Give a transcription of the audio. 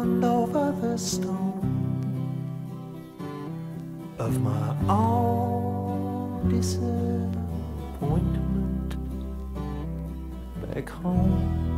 Over the stone of my own disappointment back home.